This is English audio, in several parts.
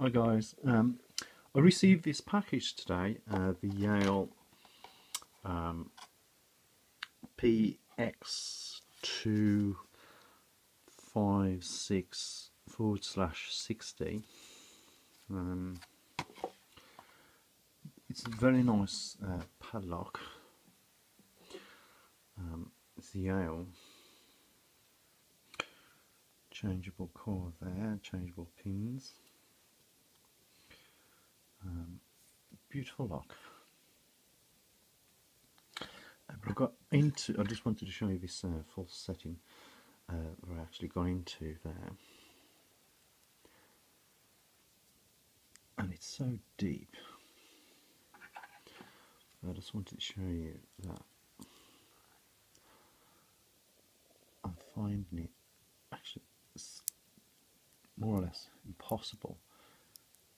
Hi guys, um, I received this package today, uh, the Yale um, PX256 forward slash 60. Um, it's a very nice uh, padlock. Um, it's the Yale changeable core there, changeable pins. Um, beautiful lock. I got into, I just wanted to show you this uh, false setting uh, we're actually got into there. And it's so deep. I just wanted to show you that I'm finding it actually more or less impossible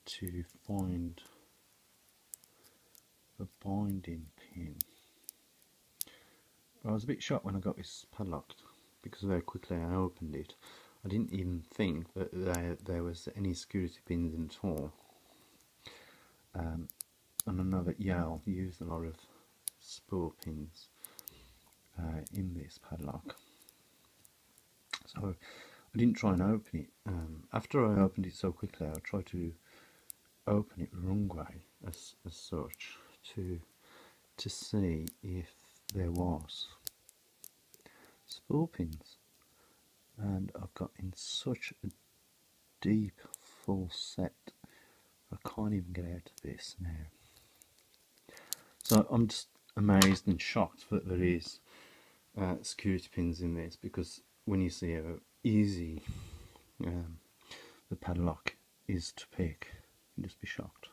to find the binding pin. I was a bit shocked when I got this padlocked because very quickly I opened it. I didn't even think that there, there was any security pins in at all. Um, and I know that Yale used a lot of spool pins uh, in this padlock. So I didn't try and open it. Um, after I opened it so quickly, I tried to open it the wrong way, as, as such, to to see if there was spool pins. And I've got in such a deep false set, I can't even get out of this now. So I'm just amazed and shocked that there is uh, security pins in this because when you see how easy um, the padlock is to pick, you just be shocked.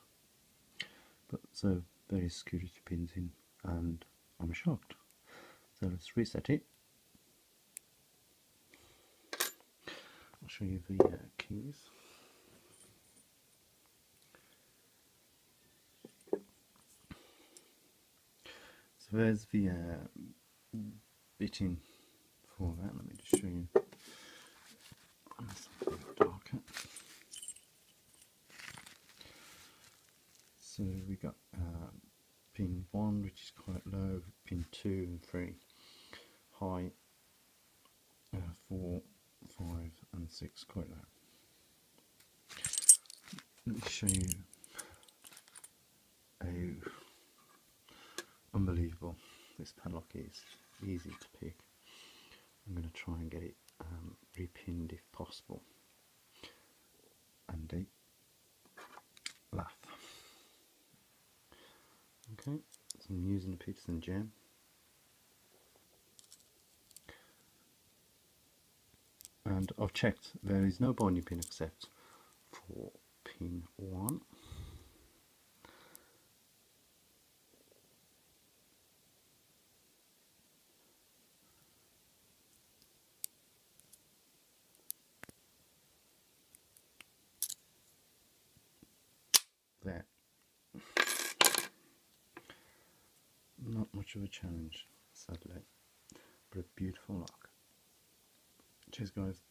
But so there is security pins in and I'm shocked. So let's reset it. I'll show you the uh, keys. So there's the uh, bitting for that. Let me just show you. So we got uh, pin 1 which is quite low, pin 2 and 3 high, uh, 4, 5 and 6 quite low. Let me show you how unbelievable this padlock is, easy to pick. I'm going to try and get it um, repinned if possible. And I'm using the Peterson gem. And I've checked, there is no binding pin except for pin 1. There. Not much of a challenge, sadly, but a beautiful lock. Cheers, guys.